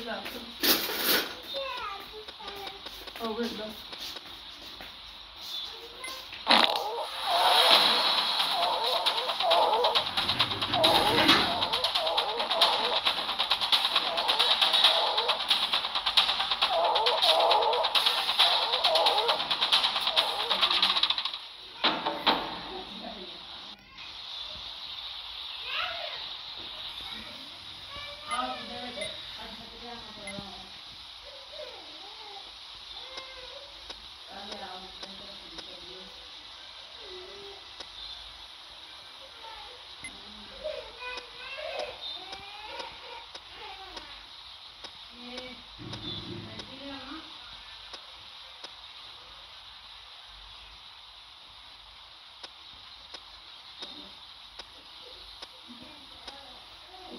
esatto. Oh, guarda.